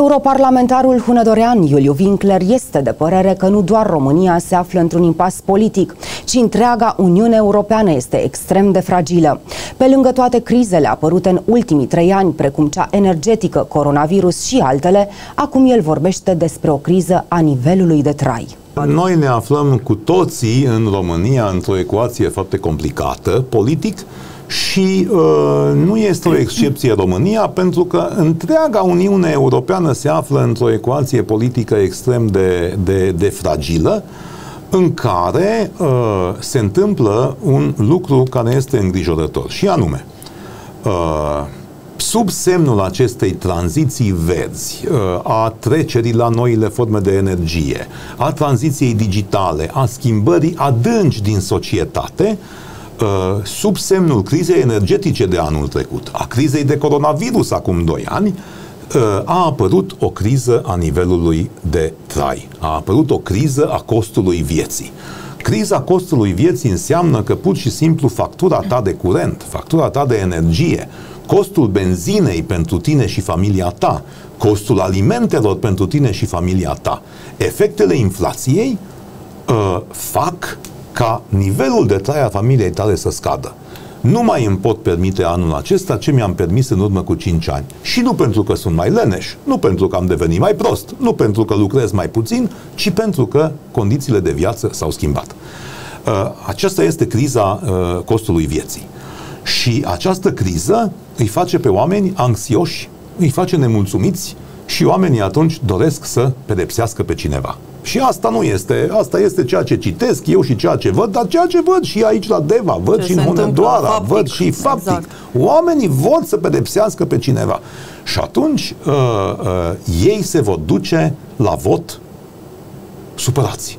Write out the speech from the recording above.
Europarlamentarul Hunădorean Iuliu Winkler este de părere că nu doar România se află într-un impas politic, ci întreaga Uniune Europeană este extrem de fragilă. Pe lângă toate crizele apărute în ultimii trei ani, precum cea energetică, coronavirus și altele, acum el vorbește despre o criză a nivelului de trai. Noi ne aflăm cu toții în România într-o ecuație foarte complicată, politic, și uh, nu este o excepție România, pentru că întreaga Uniune Europeană se află într-o ecuație politică extrem de, de, de fragilă, în care uh, se întâmplă un lucru care este îngrijorător, și anume, uh, sub semnul acestei tranziții verzi, uh, a trecerii la noile forme de energie, a tranziției digitale, a schimbării adânci din societate, Uh, sub semnul crizei energetice de anul trecut, a crizei de coronavirus acum 2 ani, uh, a apărut o criză a nivelului de trai. A apărut o criză a costului vieții. Criza costului vieții înseamnă că pur și simplu factura ta de curent, factura ta de energie, costul benzinei pentru tine și familia ta, costul alimentelor pentru tine și familia ta, efectele inflației uh, fac ca nivelul de trai a familiei tale să scadă. Nu mai îmi pot permite anul acesta ce mi-am permis în urmă cu 5 ani. Și nu pentru că sunt mai leneș, nu pentru că am devenit mai prost, nu pentru că lucrez mai puțin, ci pentru că condițiile de viață s-au schimbat. Uh, aceasta este criza uh, costului vieții. Și această criză îi face pe oameni anxioși, îi face nemulțumiți și oamenii atunci doresc să pedepsească pe cineva. Și asta nu este, asta este ceea ce citesc eu și ceea ce văd, dar ceea ce văd și aici la Deva, văd ce și în Hunedoara, văd și faptic. Exact. Oamenii vor să pedepsească pe cineva. Și atunci uh, uh, ei se vor duce la vot supărați.